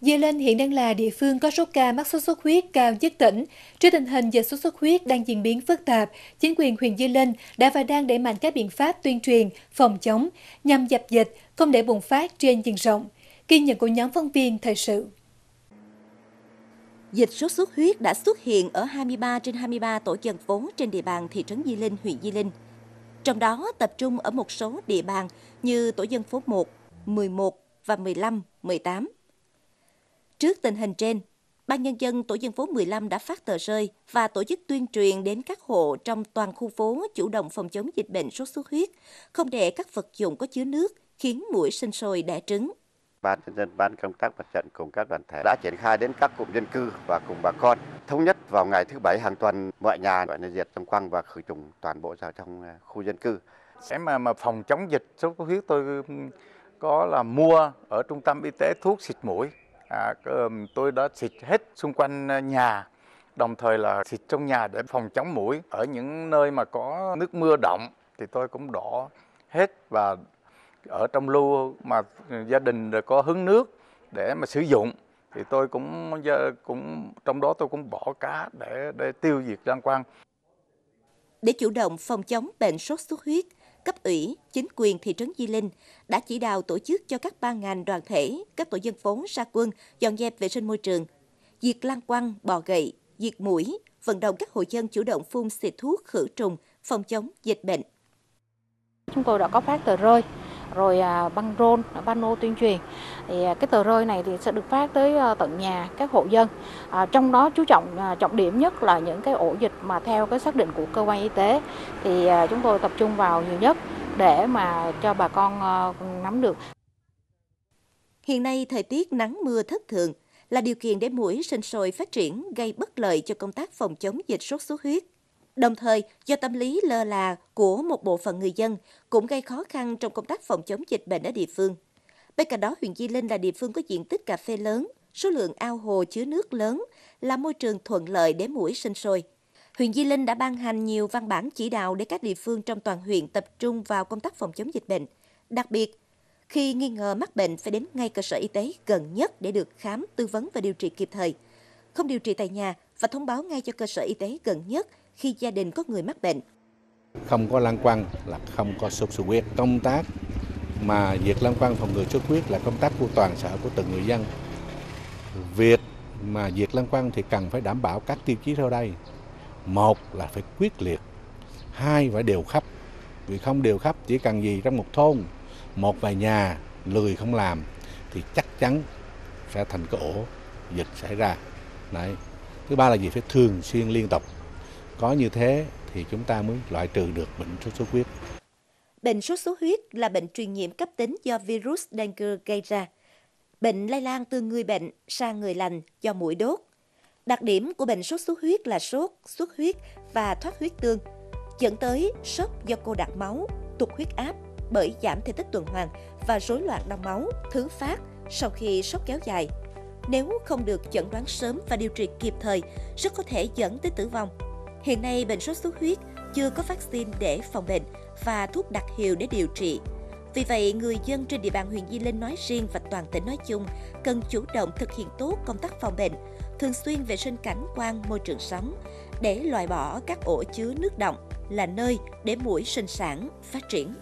Di Linh hiện đang là địa phương có số ca mắc sốt xuất huyết cao nhất tỉnh. Trước tình hình dịch sốt xuất huyết đang diễn biến phức tạp, chính quyền huyện Di Linh đã và đang đẩy mạnh các biện pháp tuyên truyền, phòng chống nhằm dập dịch, không để bùng phát trên diện rộng. Ghi nhận của nhóm phóng viên thời sự. Dịch sốt xuất huyết đã xuất hiện ở 23 trên 23 tổ dân phố trên địa bàn thị trấn Di Linh, huyện Di Linh. Trong đó tập trung ở một số địa bàn như tổ dân phố 1, 11 và 15, 18. Trước tình hình trên, Ban Nhân dân Tổ dân phố 15 đã phát tờ rơi và tổ chức tuyên truyền đến các hộ trong toàn khu phố chủ động phòng chống dịch bệnh sốt xuất huyết, không để các vật dụng có chứa nước khiến mũi sinh sôi đẻ trứng. Ban nhân dân, ban công tác mặt trận cùng các đoàn thể đã triển khai đến các cụm dân cư và cùng bà con thống nhất vào ngày thứ bảy hàng tuần mọi nhà gọi là diệt trong quăng và khử trùng toàn bộ vào trong à, khu dân cư. Để mà mà phòng chống dịch sốt xuất huyết tôi có là mua ở trung tâm y tế thuốc xịt mũi à, tôi đã xịt hết xung quanh à, nhà đồng thời là xịt trong nhà để phòng chống mũi ở những nơi mà có nước mưa động thì tôi cũng đổ hết và ở trong lưu mà gia đình có hứng nước để mà sử dụng thì tôi cũng cũng trong đó tôi cũng bỏ cá để để tiêu diệt lan quang. Để chủ động phòng chống bệnh sốt xuất huyết, cấp ủy, chính quyền thị trấn Di Linh đã chỉ đạo tổ chức cho các ban ngành đoàn thể, các tổ dân phố ra quân dọn dẹp vệ sinh môi trường, diệt lan quăng, bò gậy, diệt mũi, vận động các hộ dân chủ động phun xịt thuốc khử trùng, phòng chống dịch bệnh. Chúng tôi đã có phát tờ rơi rồi à, băng rôn, pano tuyên truyền. Thì à, cái tờ rơi này thì sẽ được phát tới ờ, tận nhà các hộ dân. À, trong đó chú trọng à, trọng điểm nhất là những cái ổ dịch mà theo cái xác định của cơ quan y tế thì chúng tôi tập trung vào nhiều nhất để mà cho bà con ờ, nắm được. Hiện nay thời tiết nắng mưa thất thường là điều kiện để mũi sinh sôi phát triển gây bất lợi cho công tác phòng chống dịch sốt xuất huyết. Đồng thời, do tâm lý lơ là của một bộ phận người dân cũng gây khó khăn trong công tác phòng chống dịch bệnh ở địa phương. Bên cạnh đó, huyện Di Linh là địa phương có diện tích cà phê lớn, số lượng ao hồ chứa nước lớn, là môi trường thuận lợi để mũi sinh sôi. Huyện Di Linh đã ban hành nhiều văn bản chỉ đạo để các địa phương trong toàn huyện tập trung vào công tác phòng chống dịch bệnh. Đặc biệt, khi nghi ngờ mắc bệnh phải đến ngay cơ sở y tế gần nhất để được khám, tư vấn và điều trị kịp thời. Không điều trị tại nhà và thông báo ngay cho cơ sở y tế gần nhất khi gia đình có người mắc bệnh. Không có lăng quăng là không có sốt xuất huyết. Công tác mà diệt lăng quăng phòng ngừa sốt huyết là công tác của toàn xã của từng người dân. Việc mà diệt lăng quăng thì cần phải đảm bảo các tiêu chí sau đây. Một là phải quyết liệt, hai phải đều khắp. Vì không đều khắp chỉ cần gì trong một thôn, một vài nhà lười không làm thì chắc chắn sẽ thành cái ổ dịch xảy ra. Đấy. Thứ ba là gì phải thường xuyên liên tục có như thế thì chúng ta mới loại trừ được bệnh sốt xuất huyết. Bệnh sốt xuất huyết là bệnh truyền nhiễm cấp tính do virus dengue gây ra. Bệnh lây lan từ người bệnh sang người lành do mũi đốt. Đặc điểm của bệnh sốt xuất huyết là sốt, xuất huyết và thoát huyết tương, dẫn tới sốc do cô đặc máu, tụt huyết áp bởi giảm thể tích tuần hoàn và rối loạn đông máu, thứ phát sau khi sốc kéo dài. Nếu không được chẩn đoán sớm và điều trị kịp thời, rất có thể dẫn tới tử vong. Hiện nay, bệnh sốt xuất huyết chưa có vaccine để phòng bệnh và thuốc đặc hiệu để điều trị. Vì vậy, người dân trên địa bàn huyện Di Linh nói riêng và toàn tỉnh nói chung cần chủ động thực hiện tốt công tác phòng bệnh, thường xuyên vệ sinh cảnh quan môi trường sống để loại bỏ các ổ chứa nước động là nơi để mũi sinh sản, phát triển.